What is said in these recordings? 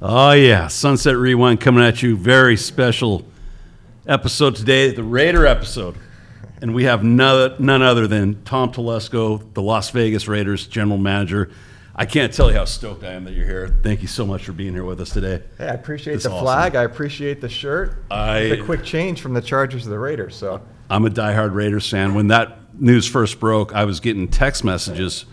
Oh, yeah. Sunset Rewind coming at you. Very special episode today, the Raider episode. And we have none, none other than Tom Telesco, the Las Vegas Raiders general manager. I can't tell you how stoked I am that you're here. Thank you so much for being here with us today. Hey, I appreciate It's the awesome. flag. I appreciate the shirt. I- the quick change from the Chargers to the Raiders. So I'm a diehard Raiders fan. When that news first broke, I was getting text messages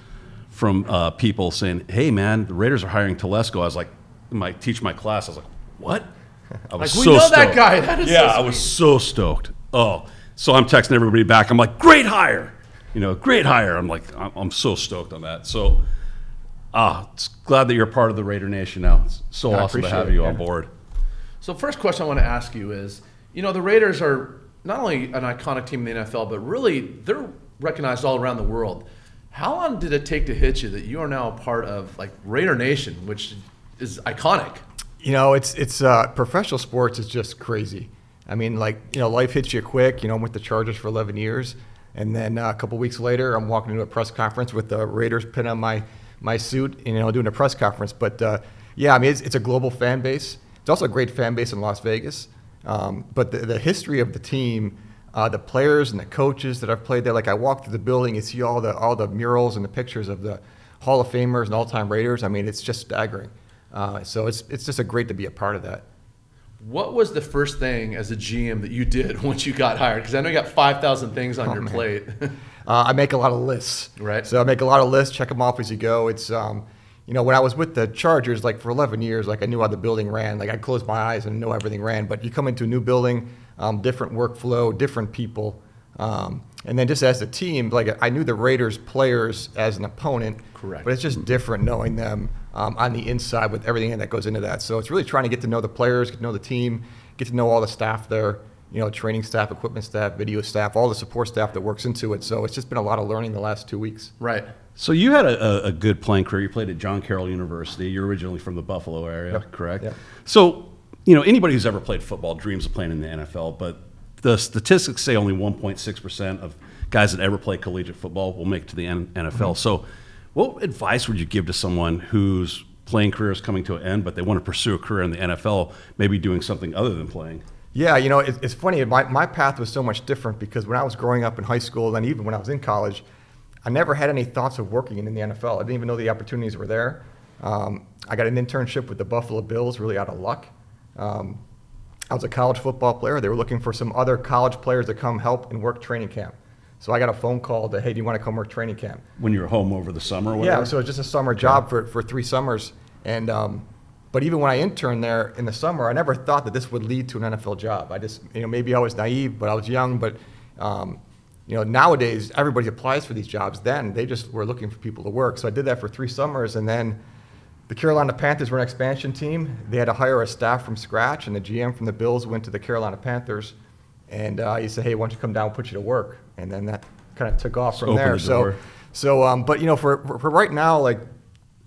from uh, people saying, "Hey, man, the Raiders are hiring Telesco." I was like, "My teach my class." I was like, "What?" I was Like, we know that guy. That is yeah, so I was so stoked. Oh, so I'm texting everybody back. I'm like, "Great hire!" You know, great hire. I'm like, I'm, I'm so stoked on that. So, ah, it's glad that you're part of the Raider Nation now. It's so I awesome to appreciate have it, you man. on board. So first question I want to ask you is, you know, the Raiders are not only an iconic team in the NFL, but really they're recognized all around the world. How long did it take to hit you that you are now a part of like Raider Nation, which is iconic? you know, it's it's uh, professional sports is just crazy. I mean, like you know, life hits you quick. You know, I'm with the Chargers for 11 years, and then uh, a couple weeks later, I'm walking into a press conference with the Raiders pin on my my suit, and, you know, doing a press conference. But uh, yeah, I mean, it's, it's a global fan base. It's also a great fan base in Las Vegas. Um, but the, the history of the team, uh, the players and the coaches that I've played there, like I walk through the building, you see all the all the murals and the pictures of the Hall of Famers and all-time Raiders. I mean, it's just staggering. Uh, so it's it's just a great to be a part of that. What was the first thing as a GM that you did once you got hired? Because I know you got 5,000 things on your Oh, man. plate. Uh, I make a lot of lists. Right. So I make a lot of lists, check them off as you go. It's, um, you know, when I was with the Chargers, like for 11 years, like I knew how the building ran. Like I closed my eyes and know everything ran. But you come into a new building, um, different workflow, different people. Um, and then just as a team, like I knew the Raiders players as an opponent. Correct. But it's just different knowing them um, on the inside with everything that goes into that. So it's really trying to get to know the players, get to know the team, get to know all the staff there, you know, training staff, equipment staff, video staff, all the support staff that works into it. So it's just been a lot of learning the last two weeks. right. So you had a, a, a good playing career. You played at John Carroll University. You're originally from the Buffalo area, Yep. correct? Yep. So you know anybody who's ever played football dreams of playing in the NFL, but the statistics say only 1.6 percent of guys that ever play collegiate football will make it to the NFL. Mm-hmm. So, what advice would you give to someone whose playing career is coming to an end, but they want to pursue a career in the NFL, maybe doing something other than playing? Yeah, you know, it, it's funny. My, my path was so much different because when I was growing up in high school, and even when I was in college, I never had any thoughts of working in the NFL. I didn't even know the opportunities were there. Um, I got an internship with the Buffalo Bills, really out of luck. Um, I was a college football player. They were looking for some other college players to come help and work training camp. So I got a phone call that, hey, do you want to come work training camp? When you were home over the summer, or? Yeah, so it's just a summer job for, for three summers. And um, but even when I interned there in the summer, I never thought that this would lead to an NFL job. I just you know maybe I was naive, but I was young. But um, you know nowadays everybody applies for these jobs. Then they just were looking for people to work. So I did that for three summers, and then the Carolina Panthers were an expansion team. They had to hire a staff from scratch, and the GM from the Bills went to the Carolina Panthers, and uh, he said, "Hey, why don't you come down and put you to work?" And then that kind of took off from there. the So, so, um, but you know, for, for for right now, like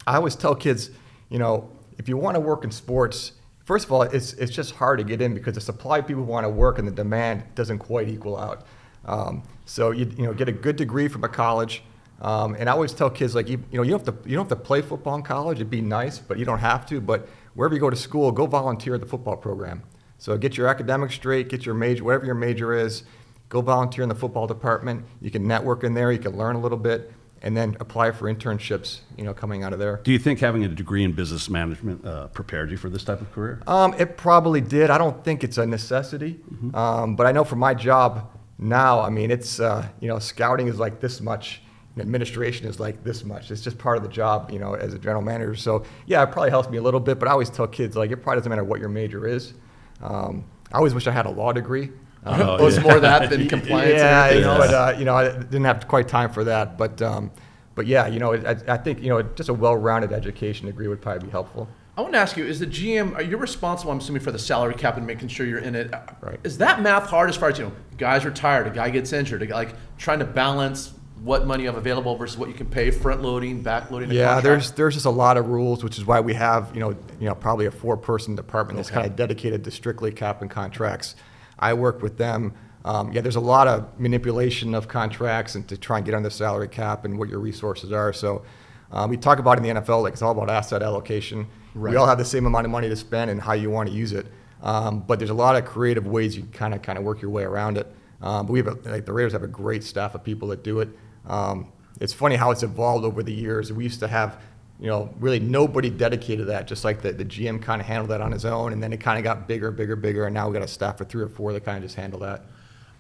I always tell kids, you know, if you want to work in sports, first of all, it's it's just hard to get in because the supply of people who want to work and the demand doesn't quite equal out. Um, so you you know get a good degree from a college. Um, and I always tell kids like you, you know you don't have to you don't have to play football in college. It'd be nice, but you don't have to. But wherever you go to school, go volunteer at the football program. So get your academics straight, get your major, whatever your major is. Go volunteer in the football department. You can network in there. You can learn a little bit, and then apply for internships. You know, coming out of there. Do you think having a degree in business management uh, prepared you for this type of career? Um, it probably did. I don't think it's a necessity, um, but I know for my job now, I mean, it's uh, you know, scouting is like this much, administration is like this much. It's just part of the job, you know, as a general manager. So yeah, it probably helps me a little bit. But I always tell kids like it probably doesn't matter what your major is. Um, I always wish I had a law degree. Um, Oh, it was yeah. more that than compliance. yeah, and you know, but uh, you know, I didn't have quite time for that. But um, but yeah, you know, I, I think you know, just a well-rounded education degree would probably be helpful. I want to ask you: Is the GM? Are you responsible? I'm assuming for the salary cap and making sure you're in it. Right. Is that math hard as far as you know? Guys retired, a guy gets injured, a guy, like trying to balance what money you have available versus what you can pay, front loading, back loading. Yeah, contract? there's there's just a lot of rules, which is why we have you know you know probably a four-person department that's kind of dedicated to strictly cap and contracts. I work with them. Um, yeah, there's a lot of manipulation of contracts and to try and get on the salary cap and what your resources are. So um, we talk about in the NFL like it's all about asset allocation. Right. We all have the same amount of money to spend and how you want to use it. Um, but there's a lot of creative ways you kind of kind of work your way around it. Um, but we have a, like the Raiders have a great staff of people that do it. Um, it's funny how it's evolved over the years. We used to have you know, really nobody dedicated to that. Just like the, the GM kind of handled that on his own, and then it kind of got bigger, bigger, bigger, and now we got a staff of three or four that kind of just handle that.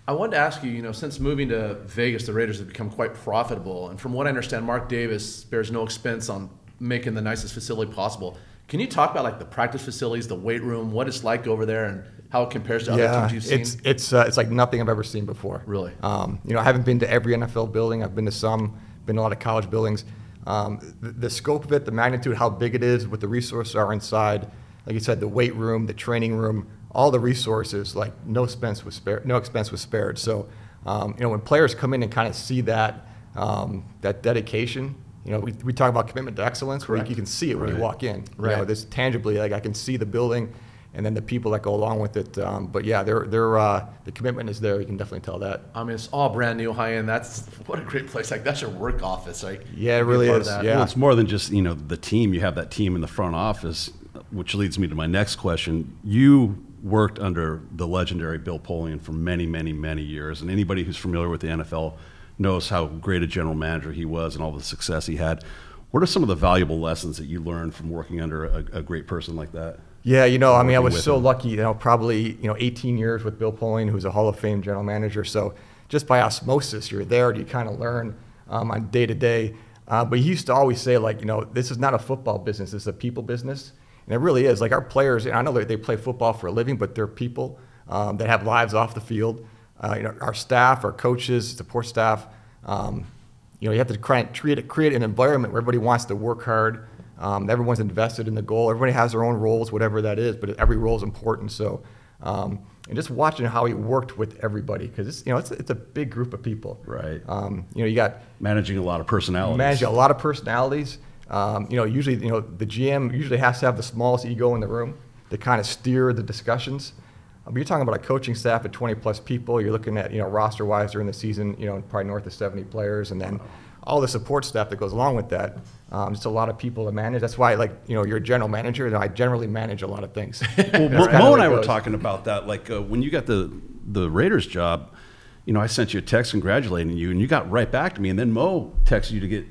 I wanted to ask you, you know, since moving to Vegas, the Raiders have become quite profitable, and from what I understand, Mark Davis bears no expense on making the nicest facility possible. Can you talk about like the practice facilities, the weight room, what it's like over there, and how it compares to other teams you've seen? it's it's uh, it's like nothing I've ever seen before. Really? Um, you know, I haven't been to every NFL building. I've been to some, been to a lot of college buildings. Um, the, the scope of it, the magnitude, how big it is, what the resources are inside. Like you said, the weight room, the training room, all the resources. Like no expense was spared. No expense was spared. So, um, you know, when players come in and kind of see that um, that dedication, you know, we, we talk about commitment to excellence, where you, can see it when you walk in. You know, Right. this tangibly, like I can see the building, and then the people that go along with it. Um, but yeah, they're, they're, uh, the commitment is there. You can definitely tell that. I mean, it's all brand new, high end. That's what a great place. Like that's your work office. Like Yeah, it to be a really is. that. Yeah. Well, it's more than just you know the team. You have that team in the front office, which leads me to my next question. You worked under the legendary Bill Polian for many, many, many years, and anybody who's familiar with the NFL knows how great a general manager he was and all the success he had. What are some of the valuable lessons that you learned from working under a, a great person like that? Yeah, you know, I mean, I was so him. lucky, you know, probably, you know, 18 years with Bill Polian, who's a Hall of Fame general manager. So just by osmosis, you're there, you kind of learn um, on day to day. Uh, But he used to always say, like, you know, this is not a football business, this is a people business. And it really is. Like, our players, I know they play football for a living, but they're people um, that have lives off the field. Uh, you know, our staff, our coaches, support staff, um, you know, you have to create, create an environment where everybody wants to work hard. Um, everyone's invested in the goal. Everybody has their own roles, whatever that is, but every role is important. So, um, and just watching how he worked with everybody, because it's, you know, it's, it's a big group of people. Right. Um, you know, you got Managing a lot of personalities. managing a lot of personalities. Um, you know, usually, you know, the GM usually has to have the smallest ego in the room to kind of steer the discussions. Um, you're talking about a coaching staff of 20 plus people. You're looking at, you know, roster wise during the season, you know, probably north of 70 players, and then all the support staff that goes along with that. Um, just a lot of people to manage. That's why, like, you know, you're a general manager, and I generally manage a lot of things. Well, Moe, Moe and I were talking about that. Like uh, when you got the the Raiders job, you know, I sent you a text congratulating you, and you got right back to me. And then Moe texted you to get,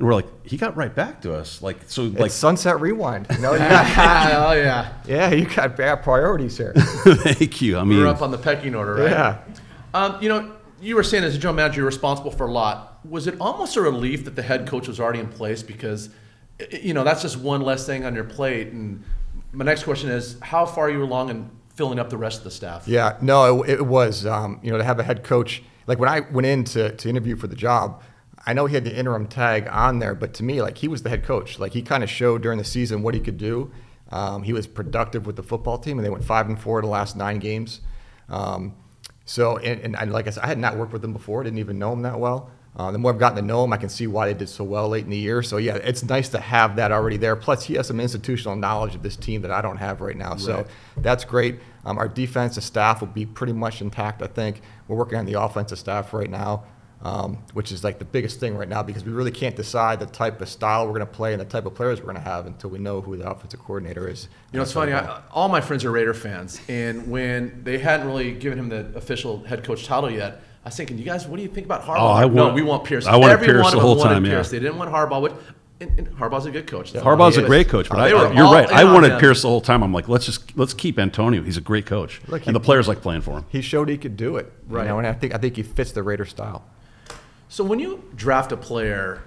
and we're like, he got right back to us. Like so, It's like sunset rewind. You know, you got, oh yeah. yeah, you got bad priorities here. thank you. I We mean, were up on the pecking order, right? Yeah. Um, you know, you were saying as a general manager, you're responsible for a lot. Was it almost a relief that the head coach was already in place because, you know, that's just one less thing on your plate? And my next question is, how far are you along in filling up the rest of the staff? Yeah, no, it, it was. Um, you know, to have a head coach. Like when I went in to, to interview for the job, I know he had the interim tag on there, but to me, like he was the head coach. Like he kind of showed during the season what he could do. Um, he was productive with the football team, and they went five and four the last nine games. Um, so, and, and I, like I said, I had not worked with him before. Didn't even know him that well. Uh, the more I've gotten to know him, I can see why they did so well late in the year. So yeah, it's nice to have that already there. Plus, he has some institutional knowledge of this team that I don't have right now. So that's great. Um, our defensive staff will be pretty much intact. I think we're working on the offensive staff right now, um, which is like the biggest thing right now because we really can't decide the type of style we're going to play and the type of players we're going to have until we know who the offensive coordinator is. You know, it's funny. I, all my friends are Raider fans, and when they hadn't really given him the official head coach title yet, I was thinking, "You guys, what do you think about Harbaugh?" Oh, I want, no, we want Pierce. I wanted Every Pierce the whole them wanted time, yeah. They didn't want Harbaugh. Which, and, and Harbaugh's a good coach. That's all Harbaugh's a great coach, but They I, you're right. I wanted him. Pierce the whole time. I'm like, let's just let's keep Antonio. He's a great coach, Look, and he- the players like playing for him. He showed he could do it, Right. You know, and I think I think he fits the Raider style. So when you draft a player,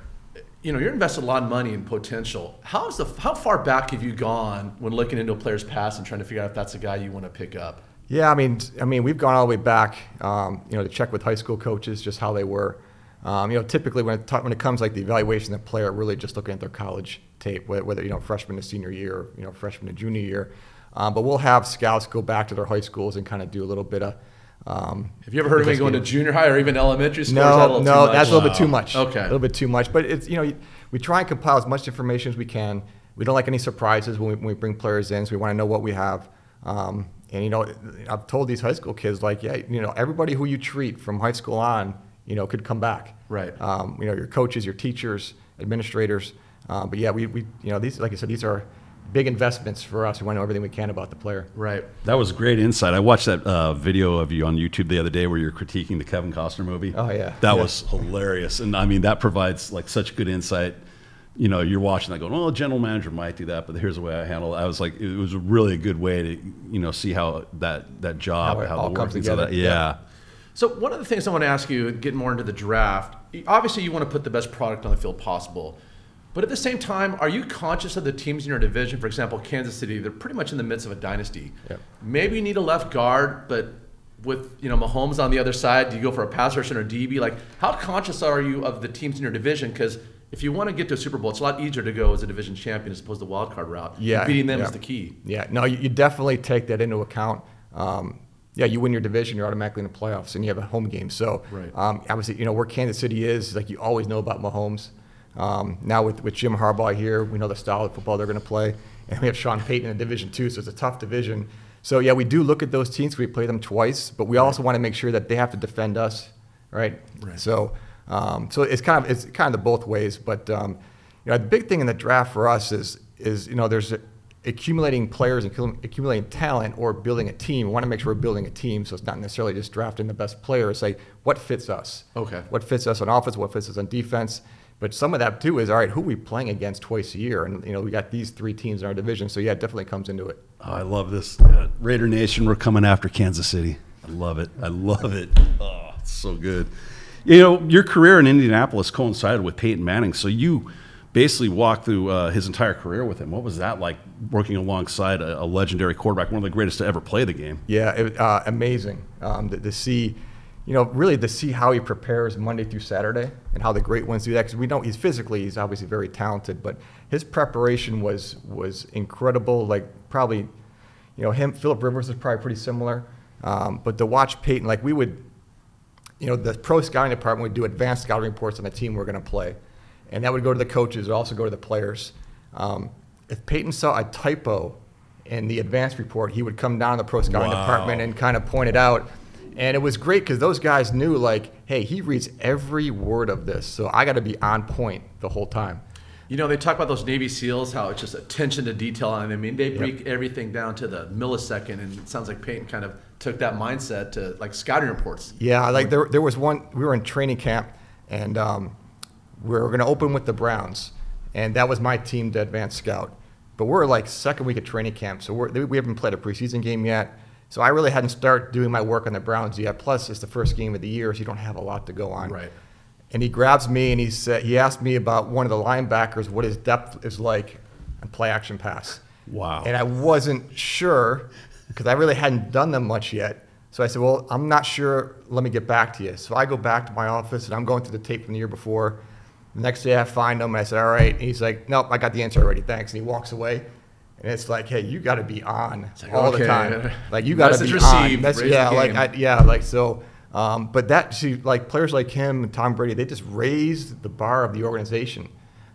you know you're investing a lot of money in potential. How is the how far back have you gone when looking into a player's past and trying to figure out if that's a guy you want to pick up? Yeah, I mean, I mean, we've gone all the way back, um, you know, to check with high school coaches just how they were. Um, you know, typically when it, when it comes like the evaluation of the player, really just looking at their college tape, whether you know freshman to senior year, you know, freshman to junior year. Um, but we'll have scouts go back to their high schools and kind of do a little bit of. Um, Have you ever heard of me going to junior high or even elementary school? is that a no, little no, too much? that's a little bit too much. Okay. a little bit too much. But it's you know we try and compile as much information as we can. We don't like any surprises when we, when we bring players in, so we want to know what we have. Um, and you know, I've told these high school kids like, yeah, you know, everybody who you treat from high school on, you know, could come back. Right. Um, you know, your coaches, your teachers, administrators. Uh, but yeah, we, we you know these like I said these are big investments for us. We want to know everything we can about the player. Right. That was great insight. I watched that uh, video of you on YouTube the other day where you're critiquing the Kevin Costner movie. Oh, yeah. that Yeah. was hilarious, and I mean that provides like such good insight. You know, you're watching that going, well, a general manager might do that, but here's the way I handle it. I was like, it was really a good way to, you know, see how that that job, How it how, all the comes together. that- Yeah. So one of the things I want to ask you, getting more into the draft, obviously you want to put the best product on the field possible. But at the same time, are you conscious of the teams in your division? For example, Kansas City, they're pretty much in the midst of a dynasty. Yep. Maybe you need a left guard, but with you know Mahomes on the other side, do you go for a pass rusher or DB? Like, how conscious are you of the teams in your division? Because if you want to get to a Super Bowl, it's a lot easier to go as a division champion as opposed to wild card route. Yeah, beating them yeah. is the key. Yeah, no, you, you definitely take that into account. Um, yeah, you win your division, you're automatically in the playoffs, and you have a home game. So, Right. um, obviously, you know where Kansas City is. Like you always know about Mahomes. Um, now with with Jim Harbaugh here, we know the style of football they're going to play, and we have Sean Payton in Division Two, so it's a tough division. So yeah, we do look at those teams. We play them twice, but we also want to make sure that they have to defend us, right? Right. So, um, so it's kind of it's kind of the both ways. But um, you know, the big thing in the draft for us is is you know there's accumulating players and accumulating talent or building a team. We want to make sure we're building a team, so it's not necessarily just drafting the best player. It's like what fits us. Okay. What fits us on offense? What fits us on defense? But some of that too is all right. Who are we playing against twice a year? And you know we got these three teams in our division, so yeah, it definitely comes into it. Oh, I love this. Uh, Raider Nation, we're coming after Kansas City. I love it. I love it. Oh, it's so good. You know, your career in Indianapolis coincided with Peyton Manning, so you basically walked through uh, his entire career with him. What was that like working alongside a, a legendary quarterback, one of the greatest to ever play the game? Yeah, it, uh, amazing um, to, to see, you know, really to see how he prepares Monday through Saturday and how the great ones do that. Because we know he's physically, he's obviously very talented, but his preparation was was incredible. Like probably, you know, him, Philip Rivers is probably pretty similar. Um, but to watch Peyton, like we would, you know, the pro scouting department would do advanced scouting reports on the team we're going to play, and that would go to the coaches, or also go to the players. Um, if Peyton saw a typo in the advanced report, he would come down to the pro scouting Wow. department and kind of point it out. And it was great because those guys knew, like, hey, he reads every word of this, so I got to be on point the whole time. You know, they talk about those Navy SEAls, how it's just attention to detail. And I mean, they break everything down to the millisecond. And it sounds like Peyton kind of took that mindset to like scouting reports. Yeah, like there, there was one. We were in training camp, and um, we were going to open with the Browns, and that was my team to advance scout. But we're like second week of training camp, so we're, we haven't played a preseason game yet. So I really hadn't started doing my work on the Browns yet. Plus, it's the first game of the year, so you don't have a lot to go on. Right. And he grabs me and he said, he asked me about one of the linebackers, what his depth is like on play action pass. Wow. And I wasn't sure because I really hadn't done them much yet. So I said, well, I'm not sure. Let me get back to you. So I go back to my office and I'm going through the tape from the year before. The next day I find him and I said, all right. And he's like, nope, I got the answer already. Thanks. And he walks away. And it's like, hey, you got to be on like, all okay. the time. Like you got to be received. on. That's, yeah, like. I, yeah, like so. Um, but that, see, like players like him and Tom Brady, they just raised the bar of the organization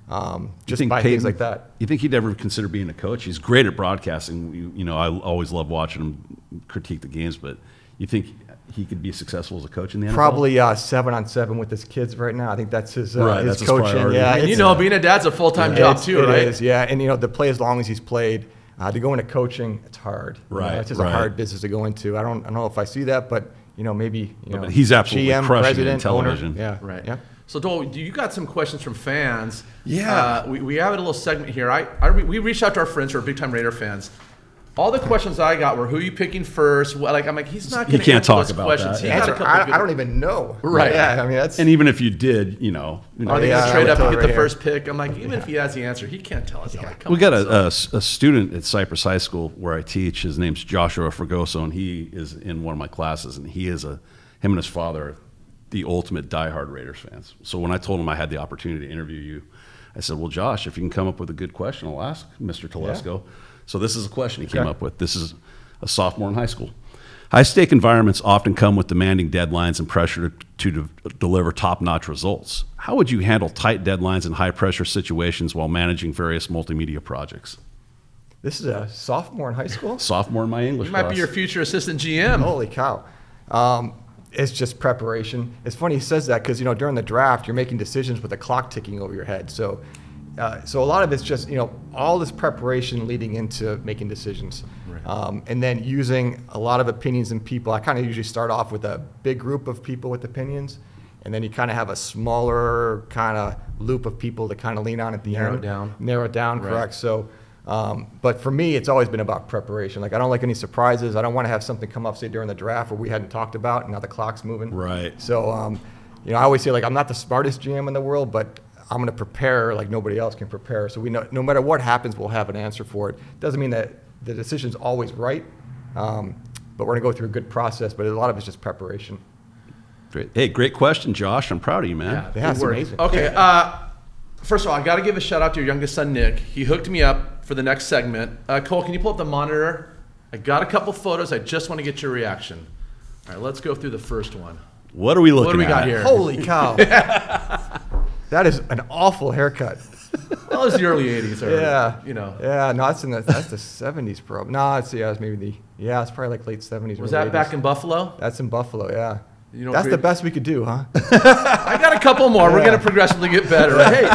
um, just by Peyton- things like that. You think he'd ever consider being a coach? He's great at broadcasting. You, you know, I always love watching him critique the games, but you think he could be successful as a coach in the NFL? Probably uh, seven on seven with his kids right now. I think that's his, uh, Right, his that's his coaching. priority. yeah, And you it's- know, being a dad's a full time job too, it right? is, yeah. And you know, to play as long as he's played, uh, to go into coaching, it's hard. You know, Right, it's just right. a hard business to go into. I don't, I don't know if I see that, but you know, maybe you know, but he's absolutely GM, crushing it in president, owner. television. Yeah, Right. Yeah. So, Dull, do you got some questions from fans? Yeah. Uh, we, we have a little segment here. I, I re- we reached out to our friends who are big time Raider fans. All the questions I got were who are you picking first? What, like I'm like he's not He going to can't talk those about questions. that, yeah. Answer, I, I don't even know. Right. Yeah. I mean, that's. And even if you did, you know, you know, Are they Yeah, going to trade up and get the here. first pick? I'm like, even if he has the answer, he can't tell us. I'm like, come we got on, a, a s- a student at Cypress High School where I teach. His name's Joshua Fragoso, and he is in one of my classes. And he is a him and his father, are the ultimate diehard Raiders fans. So when I told him I had the opportunity to interview you, I said, "Well, Josh, if you can come up with a good question, I'll ask Mr. Telesco." So this is a question he came Okay. up with. This is a sophomore in high school. High stake environments often come with demanding deadlines and pressure to, to deliver top notch results. How would you handle tight deadlines and high pressure situations while managing various multimedia projects? This is a sophomore in high school. Sophomore in my English You might class. be your future assistant GM. Holy cow. Um, it's just preparation. It's funny he says that because, you know, during the draft, you're making decisions with the clock ticking over your head. So uh, so a lot of it's just you know all this preparation leading into making decisions, um, and then using a lot of opinions and people. I kind of usually start off with a big group of people with opinions, and then you kind of have a smaller kind of loop of people to kind of lean on at the Narrow end. it down. Narrow it down, Right. correct. So, um, but for me, it's always been about preparation. Like I don't like any surprises. I don't want to have something come up say during the draft where we hadn't talked about, and now the clock's moving. Right. So, um, you know, I always say like I'm not the smartest GM in the world, but I'm going to prepare like nobody else can prepare. So we know no matter what happens, we'll have an answer for it. Doesn't mean that the decision's always right, um, but we're going to go through a good process. But a lot of it's just preparation. Great. Hey, great question, Josh. I'm proud of you, man. Yeah, Yeah, it's good work. amazing. Okay. Uh, first of all, I got to give a shout out to your youngest son, Nick. He hooked me up for the next segment. Uh, Cole, can you pull up the monitor? I got a couple photos. I just want to get your reaction. All right, let's go through the first one. What are we looking What do we at? got here? Holy cow! that is an awful haircut. Well, it's the early '80s, or Yeah. you know. Yeah, no, that's in the that's the '70s, probably. No, it's yeah, it's maybe the yeah, it's probably like late '70s. Was early that back in Buffalo? That's in Buffalo. Yeah. You know, that's the best we could do, huh? I got a couple more. We're gonna progressively get better. Hey,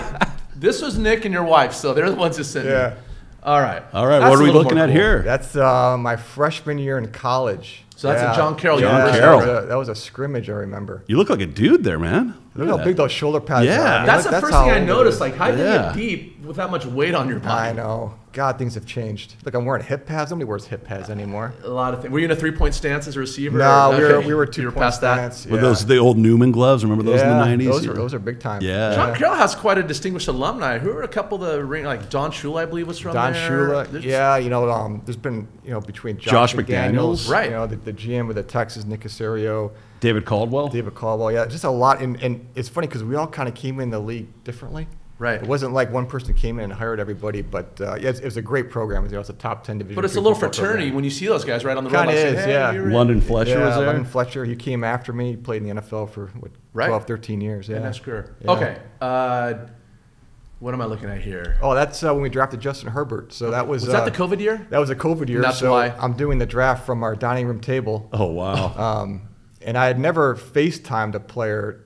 this was Nick and your wife, so they're the ones who sent Yeah. me. All right. All right, That's what are we looking at cool. here? That's uh, my freshman year in college. So that's a John Carroll John University. Carroll. That was, a, that was a scrimmage, I remember. You look like a dude there, man. Look how big those shoulder pads Yeah. are. I mean, That's look- the first how thing I noticed. Like, how did they Yeah. get deep with that much weight on your body? I know. God, things have changed. Look, I'm wearing hip pads. Nobody wears hip pads anymore. A lot of things. Were you in a three-point stance as a receiver? No, or- we were, we were you two were point past that. stance. Were those the old Neumann gloves? Remember those yeah, in the 90s? Those are, those are big time. Yeah. John Carroll has quite a distinguished alumni. Who are a couple of the ring like Don Shula, I believe, was from Don there. Shula, There's- yeah, you know, um, there's been, you know, between Josh Josh, McDaniels. Right. You know, the, the GM with the Texas, Nick Caserio, David Caldwell? David Caldwell. Yeah, just a lot. And, and it's funny because we all kind of came in the league differently. Right. It wasn't like one person came in and hired everybody, but uh, yeah, it's, it was a great program. You know, it's a top 10 division. But it's a little fraternity program. when you see those guys right on the road. Kinda like, say, is, "Hey, yeah. London Fletcher yeah, was there? London Fletcher. He came after me. He played in the NFL for what, Right. 12, 13 years. Yeah. And that's cool. Yeah. Okay. Uh, what am I looking at here? Oh, that's uh, when we drafted Justin Herbert. So that was Was that uh, the COVID year? That was a COVID year. That's so why. I'm doing the draft from our dining room table. Oh, wow. Um, and I had never FaceTimed a player.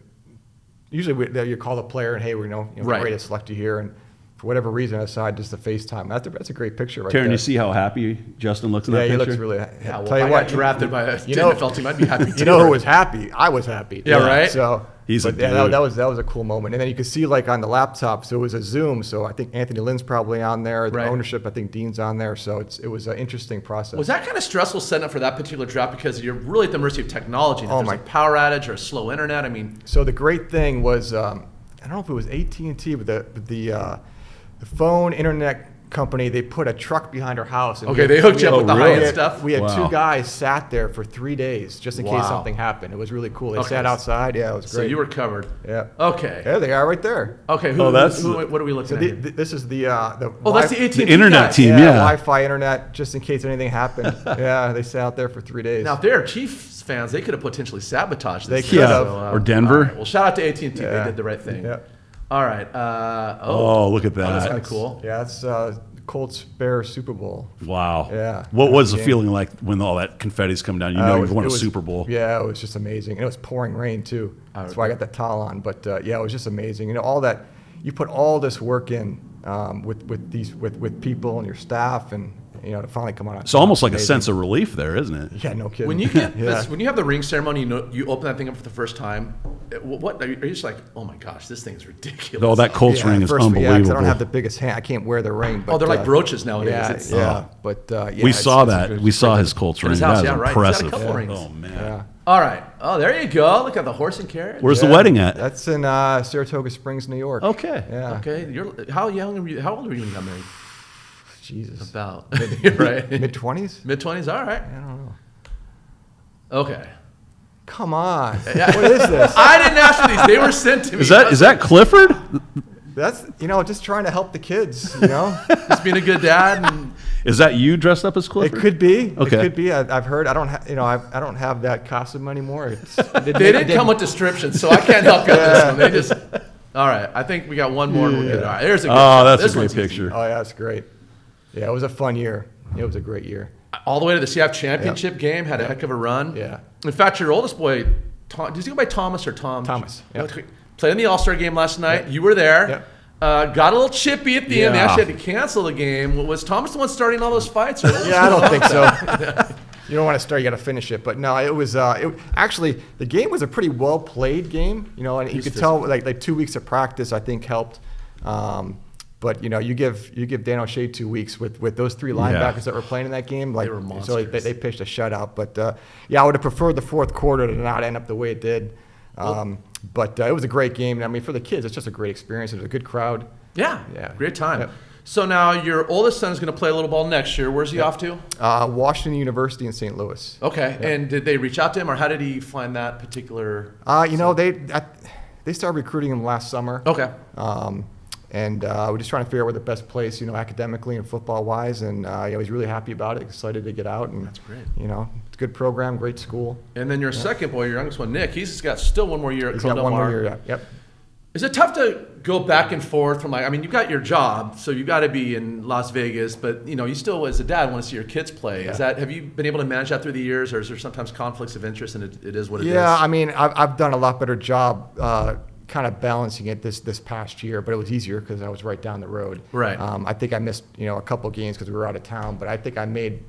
Usually, we, you call the player and hey, we know, you know Right. we're ready to select you here. And for whatever reason, I decided just to FaceTime. That's a, that's a great picture right Karen, there. you see how happy Justin looks in yeah, that he looks really. Yeah, well, tell if you I what, got drafted by a you know, NFL team, I'd be happy too. You know who was happy? I was happy. Yeah, right? So He's a but yeah, that, dude. that was that was a cool moment. And then you could see like on the laptop, so it was a Zoom. So I think Anthony Lynn's probably on there. The Right. ownership, I think Dean's on there. So it's it was an interesting process. Was that kind of stressful setting up for that particular draft because you're really at the mercy of technology? And if Oh, there's my- a power outage or a slow internet. I mean, So the great thing was, um, I don't know if it was AT and T, but the the uh, the phone internet company they put a truck behind our house. And Okay, we- they hooked you up with the we high-end stuff? We had Wow. two guys sat there for three days just in Wow. case something happened. It was really cool. They Okay. sat outside. Yeah, it was great. so great. you were covered. yeah. Okay. There they are, right there. Okay. Who, Oh, that's- who, what are we looking So at? the, here? this is the uh, the. oh, that's the AT&T The internet guys. team. Yeah, yeah. Wi-Fi internet, just in case anything happened. yeah, they sat out there for three days. Now, if they're Chiefs fans, they could have potentially sabotaged This They could have. So, Or Denver. all right. Well, shout out to AT&T. They did the right thing. Yeah. All right. Uh, Oh, oh, look at that. that's kinda cool. Yeah, it's uh, Colts Bear Super Bowl. Wow. Yeah. What was the Game. feeling like when all that confetti's come down? You Uh, know it you was- won a was- Super Bowl. Yeah, it was just amazing. And it was pouring rain too. Oh, That's why I got that towel on. But uh, yeah, it was just amazing. You know, all that you put all this work in um, with with these with with people and your staff, and you know to finally come on out. It's almost like a sense of relief there, isn't it? yeah, no kidding. When you get yeah. this, when you have the ring ceremony, you know, you open that thing up for the first time. What are you, are you just like? Oh my gosh, this thing is ridiculous. Oh, that Colts Yeah, ring is first- Yeah, 'cause unbelievable. I don't have the biggest hand. I can't wear the ring. But, Oh, they're like uh, brooches nowadays. Yeah, It's- yeah. But uh, yeah, we it's- saw it's that. good- We saw his Colts ring. his house, that yeah, was right. He's got a impressive. couple rings. Oh man. Yeah. All right. Oh, there you go. Look at the horse and carriage. Where's the wedding at? That's in uh, Saratoga Springs, New York. Okay. Yeah. Okay. You're how young? Were you, how old were you when you got married? Jesus. About You're right. Mid twenties? Mid twenties. All right. I don't know. Okay. Come on. What is this? I didn't ask for these. They were sent to me. Is that is that Clifford? That's you know just trying to help the kids. You know, just being a good dad? And Is that you dressed up as Clifford? it could be. Okay. It could be. I, I've heard. I don't. Ha- you know. I, I don't have that costume anymore. It's, they didn't come with descriptions, so I can't help you on this one. They just. All right. I think we got one more. and we're good. All right. There's a good. Oh, shot. that's This a great one's easy. picture. Oh yeah, it's great. Yeah, it was a fun year. It was a great year. All the way to the CIF championship game. Had a heck of a run. Yeah. In fact, your oldest boy, Tom, does he go by Thomas or Tom? Thomas, yeah. Played in the All Star game last night. You were there. Yeah. Uh, got a little chippy at the end. They actually had to cancel the game. Was Thomas the one starting all those fights? Or Yeah, I don't think so. you don't want to start; you got to finish it. But no, it was uh, it, actually the game was a pretty well played game. You know, and you He's could tell like like two weeks of practice I think helped. Um, but you know, you give you give Dan O'Shea two weeks with, with those three linebackers that were playing in that game. Like, were so they, they pitched a shutout. But uh, yeah, I would have preferred the fourth quarter to not end up the way it did. Um, but uh, it was a great game. I mean, for the kids, it's just a great experience. It was a good crowd. Yeah, Yeah. great time. Yep. So now your oldest son is going to play a little ball next year. Where's he off to? Uh, Washington University in St. Louis. Okay, and did they reach out to him, or how did he find that particular? Uh, you know, they I, they started recruiting him last summer. Okay, Um, and uh, we're just trying to figure out where the best place, you know, academically and football wise. And uh, you know, he's really happy about it, excited to get out. And That's great. You know, it's a good program, great school. and then your second boy, your youngest one, Nick, he's got still one more year at He's got one more year. Yep. Is it tough to go back and forth from like? I mean, you've got your job, so you got to be in Las Vegas, but you know, you still, as a dad, want to see your kids play. Yeah. Is that have you been able to manage that through the years, or is there sometimes conflicts of interest, and it, it is what it is? Yeah, I mean, I've, I've done a lot better job uh, kind of balancing it this this past year, but it was easier because I was right down the road. Right. Um, I think I missed you know a couple games because we were out of town, but I think I made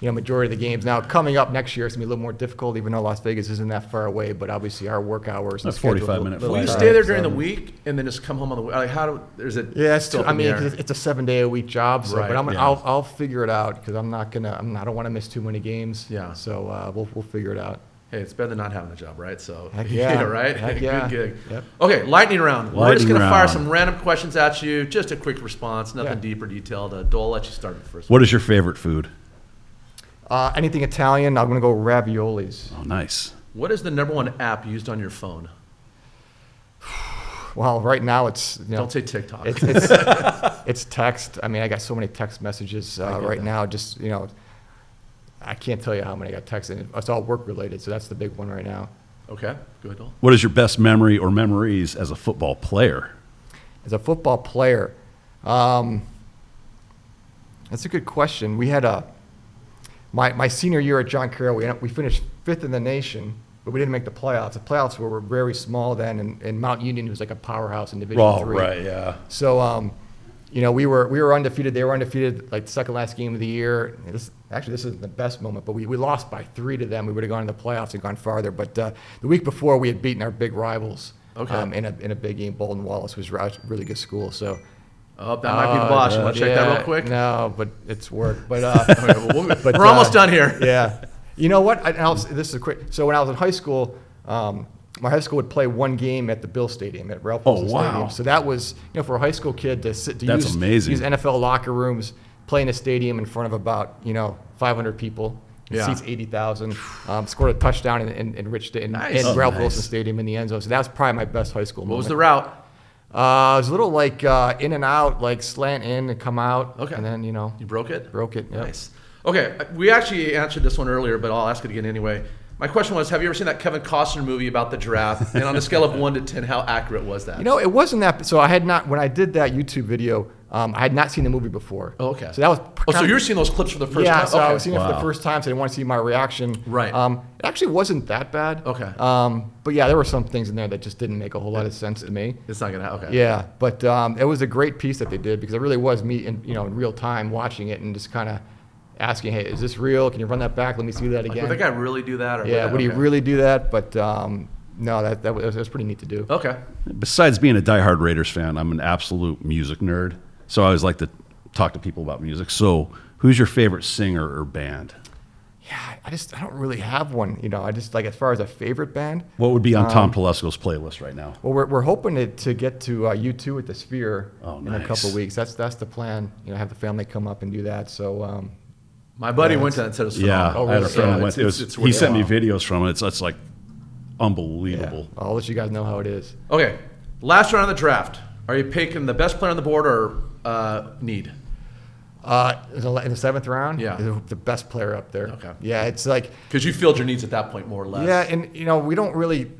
you know majority of the games. Now coming up next year, it's gonna be a little more difficult, even though Las Vegas isn't that far away. But obviously our work hours. and A schedule's 45 minutes. minute Will you flight. stay there during so- the week and then just come home on the week? Like, how do, is it? Yeah, it's still I mean, air? 'cause it's a seven day a week job. So, Right, but I'm, yeah. I'll, I'll figure it out because I'm not gonna. I'm, I don't want to miss too many games. Yeah. So uh, we'll we'll figure it out. Hey, it's better than not having a job, right? So, Heck yeah. right? Heck yeah. Good gig. Yep. Okay, lightning round. We're just going to fire some random questions at you. Just a quick response, nothing Yeah. deep or detailed. Uh, Dull, I'll let you start with the first What is your favorite food? Uh, anything Italian, I'm gonna go raviolis. Oh, nice. What is the number one app used on your phone? Well, right now it's you know, Don't say TikTok. it's, it's, it's text. I mean, I got so many text messages uh, right that. now. Just you know, I can't tell you how many I got texted. It's all work related, so that's the big one right now. okay, go ahead, Dull. What is your best memory or memories as a football player? As a football player, um, that's a good question. We had a my, my senior year at John Carroll. We we finished fifth in the nation, but we didn't make the playoffs. The playoffs were, were very small then, and, and Mount Union was like a powerhouse in Division Oh, Three. right, yeah. So, um, you know, we were we were undefeated. They were undefeated, like the second last game of the year. This, actually, this isn't the best moment, but we, we lost by three to them. We would have gone to the playoffs and gone farther. But uh, the week before, we had beaten our big rivals. Okay. Um, in a in a big game, Baldwin Wallace was a really good school. So. Oh, that might be the Uh, boss. You want to check that real quick? No, but it's work. But uh, Okay, well, we'll- but, we're almost uh, done here. Yeah. You know what? I, and I'll, this is a quick. So when I was in high school, um, my high school would play one game at the Bill Stadium at Ralph Wilson Oh, wow. Stadium. So that was, you know, for a high school kid to sit to That's use, amazing. use NFL locker rooms, play in a stadium in front of about you know 500 people. Yeah. Seats 80,000. Um, scored a touchdown in, in, in Rich in, Nice. in Oh, Ralph nice. Wilson Stadium in the end zone. So that was probably my best high school What was the route? Uh, it was a little like uh, in and out, like slant in and come out. Okay. And then you know You broke it? broke it. Yep. Nice. Okay, we actually answered this one earlier, but I'll ask it again anyway. My question was, have you ever seen that Kevin Costner movie about the giraffe? and on a scale of one to ten, how accurate was that? You know, it wasn't that. So I had not when I did that YouTube video. Um, I had not seen the movie before. Oh, okay. So that was. oh, so you're seeing those clips for the first yeah, time? so okay. I was seeing it for the first time, so I want to see my reaction. Right. Um, it actually wasn't that bad. Okay. Um, but yeah, there were some things in there that just didn't make a whole lot of sense to me. It's not gonna. Okay. Yeah, but um, it was a great piece that they did because it really was me in you know in real time watching it and just kind of asking, hey, is this real? Can you run that back? Let me see that Like, again. would that guy really do that? Or yeah, would he okay. really do that? But um, no, that that was, that was pretty neat to do. Okay. Besides being a diehard Raiders fan, I'm an absolute music nerd. So I always like to talk to people about music. So who's your favorite singer or band? Yeah, I just I don't really have one. You know, I just like as far as a favorite band. What would be on Um, Tom Telesco's playlist right now? Well, we're, we're hoping to, to get to uh, U2 at the Sphere Oh, in a nice. couple weeks. That's that's the plan. You know, have the family come up and do that. So um, My buddy Yeah, went to that and said it was Yeah, phenomenal. Oh, I had a friend Yeah, who went. it's- It was, it's- it's he sent me videos from it. It's, it's like yeah, unbelievable. I'll let you guys know how it is. Okay. Last round of the draft. Are you picking the best player on the board or uh, need? Uh, in the in the seventh round, Yeah. the- the best player up there. Okay. Yeah, it's like Because you filled your needs at that point more or less. yeah, and you know we don't really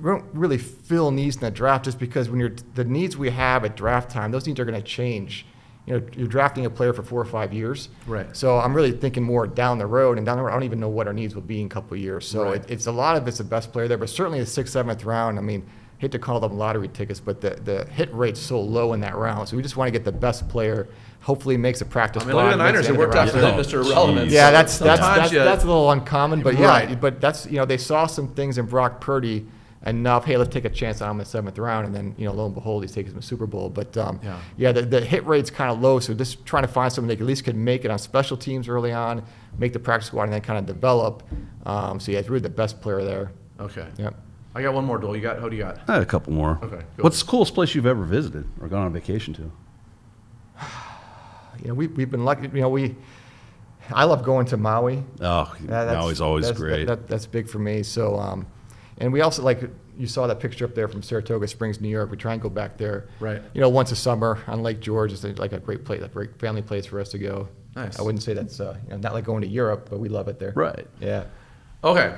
we don't really fill needs in the draft just because when you're the needs we have at draft time, those needs are going to change. You know, you're drafting a player for four or five years. Right. So I'm really thinking more down the road, and down the road, I don't even know what our needs will be in a couple of years. So Right. it, it's a lot of it's the best player there, but certainly the sixth, seventh round. I mean, hate to call them lottery tickets, but the, the hit rate's so low in that round. So we just want to get the best player. Hopefully, makes a practice. I mean, look at the Niners. It worked out for round. them, Mr. Irrelevant. Yeah, So that's that's that's, that's a little uncommon, but yeah, Right. but that's you know they saw some things in Brock Purdy enough. Hey, let's take a chance on him in the seventh round, and then you know lo and behold, he's taking him the Super Bowl. But um, Yeah. yeah, the, the hit rate's kind of low, so just trying to find someone that at least could make it on special teams early on, make the practice squad, and then kind of develop. Um, so yeah, it's really the best player there. Okay. Yep. I got one more, Dull. You got? Who do you got? I had a couple more. Okay, go. What's the coolest place you've ever visited or gone on vacation to? You know, we we've been lucky. You know, we I love going to Maui. Oh, Yeah, that's- Maui's always that's- great. That, that's big for me. So, um, and we also like you saw that picture up there from Saratoga Springs, New York. We try and go back there. Right. You know, once a summer on Lake George is like a great place, a great family place for us to go. Nice. I wouldn't say that's uh, you know, not like going to Europe, but we love it there. right. Yeah. Okay.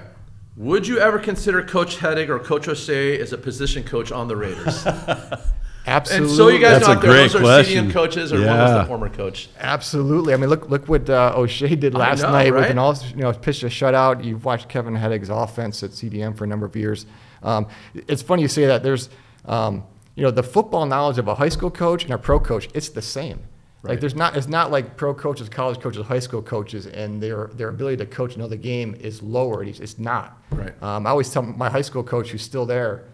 Would you ever consider Coach Heddig or Coach O'Shea as a position coach on the Raiders? Absolutely. and so you guys That's know a out there, great those are question. CDM coaches or one was Yeah. the former coach? Absolutely. I mean, look look what uh, O'Shea did last know, night with right? an all you know pitched a shutout. You've watched Kevin Heddig's offense at CDM for a number of years. Um, it's funny you say that. There's um, you know the football knowledge of a high school coach and a pro coach. It's the same. Right. Like there's not it's not like pro coaches, college coaches, high school coaches, and their their ability to coach and know the game is lower. It's, it's not. Right. Um, I always tell my high school coach who's still there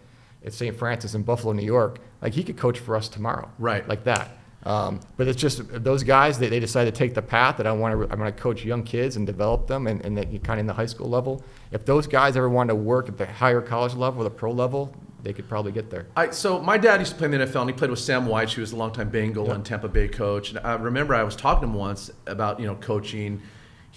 at St. Francis in Buffalo, New York, like he could coach for us tomorrow. Right. Like that. Um, but it's just those guys, they, they decide to take the path that I want to, I'm going to coach young kids and develop them and, and that you kind of in the high school level. If those guys ever want to work at the higher college level or the pro level, they could probably get there. I, so my dad used to play in the NFL, and he played with Sam Wyche, who was a longtime Bengal and Tampa Bay coach. And I remember I was talking to him once about you know coaching.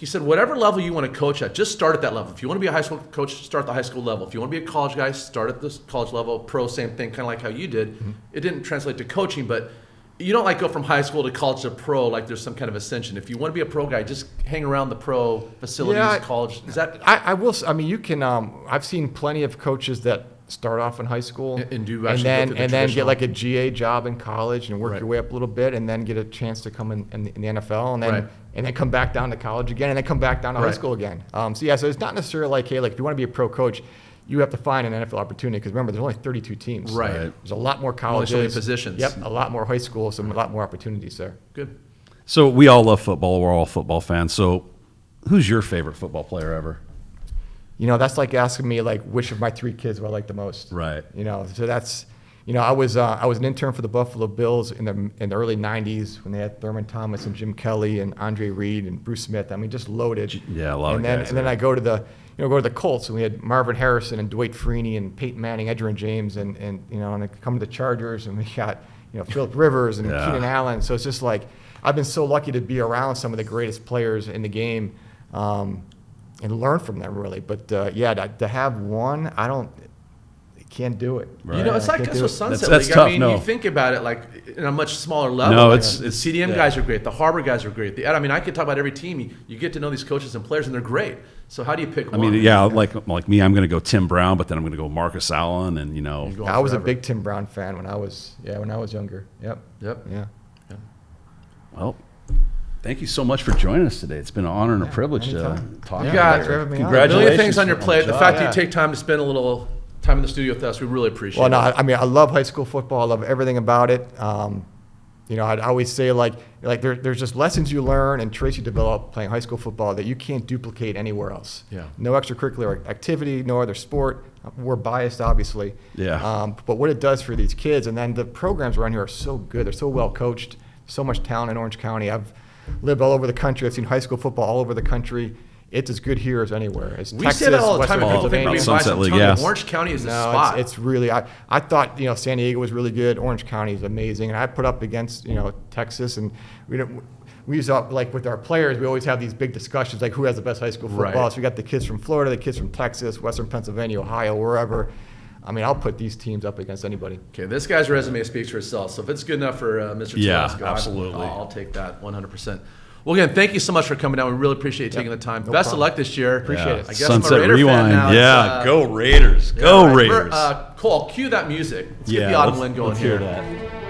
He said, whatever level you want to coach at, just start at that level. If you want to be a high school coach, start at the high school level. If you want to be a college guy, start at the college level. Pro, same thing, kind of like how you did. It didn't translate to coaching, but you don't like go from high school to college to pro like there's some kind of ascension. If you want to be a pro guy, just hang around the pro facilities, Yeah, college. Is that I, I will. I mean, you can. Um, I've seen plenty of coaches that start off in high school And- and do and actually go then the and then get like a GA job in college and work Right. your way up a little bit, and then get a chance to come in, in, the, in the NFL, and then Right. and then come back down to college again, and then come back down to high school again. Um, so yeah, so it's not necessarily like hey, like if you want to be a pro coach, you have to find an NFL opportunity because remember, there's only 32 teams. Right. There's a lot more Only colleges, so many positions. Yep, a lot more high school, some a lot more opportunities there. good? So we all love football. We're all football fans. So who's your favorite football player ever? You know, that's like asking me like which of my three kids do I like the most. Right. You know, so that's, you know, I was uh, I was an intern for the Buffalo Bills in the in the early '90s when they had Thurman Thomas and Jim Kelly and Andre Reed and Bruce Smith. I mean, just loaded. Yeah, a lot of and then, guys And then. I go to the you know go to the Colts and we had Marvin Harrison and Dwight Freeney and Peyton Manning, Edgerrin James, and and you know, and I come to the Chargers and we got you know Philip Rivers and Yeah. Keenan Allen. So it's just like I've been so lucky to be around some of the greatest players in the game. Um, and learn from them really, but uh, yeah, to, to have one, I don't, can't do it. Right. You know, it's I like can't us with. Sunset That's- that's League. tough, I mean, no. you think about it like in a much smaller level. No, it's- the it's- CDM yeah. guys are great. The Harbor guys are great. The I mean, I could talk about every team. You, you get to know these coaches and players, and they're great. So how do you pick I one? mean, yeah, like like me, I'm going to go Tim Brown, but then I'm going to go Marcus Allen, and you know, I was forever. a big Tim Brown fan when I was, yeah, when I was younger. Yep. Yep. Yeah. well, thank you so much for joining us today. It's been an honor and a privilege to anytime. talk. You to got thanks me on. a Congratulations million things on your on the plate. The job. fact that you take time to spend a little time in the studio with us, we really appreciate Well, no, it. I, I mean, I love high school football. I love everything about it. Um, you know, I'd always say like, like there, there's just lessons you learn and traits you develop playing high school football that you can't duplicate anywhere else. Yeah. No extracurricular activity, no other sport. We're biased, obviously. Yeah. Um, but what it does for these kids, and then the programs around here are so good. They're so well coached. So much talent in Orange County. I've lived all over the country. I've seen high school football all over the country. It's as good here as anywhere. It's we Texas, say that all the time. and People think Pennsylvania. we About buy Sunset League, time. yes. Orange County is the spot. It's, it's really. I, I thought you know San Diego was really good. Orange County is amazing, and I put up against you know Texas, and we don't. We use up like with our players. We always have these big discussions like who has the best high school football. Right. So we got the kids from Florida, the kids from Texas, Western Pennsylvania, Ohio, wherever. I mean, I'll put these teams up against anybody. Okay, this guy's resume speaks for itself. So if it's good enough for uh, Mr. Yeah, Telesco, I- absolutely. I'll, I'll take that 100%. Well, again, thank you so much for coming down. We really appreciate you taking the time. no Best of luck this year. Appreciate Yeah. it. I guess Sunset I'm a Raider Rewind. fan now. Yeah, uh, go Raiders. yeah, Go all right. Raiders. Uh, Cole, cue that music. Let's get Yeah, the autumn let's- wind going let's here. hear that.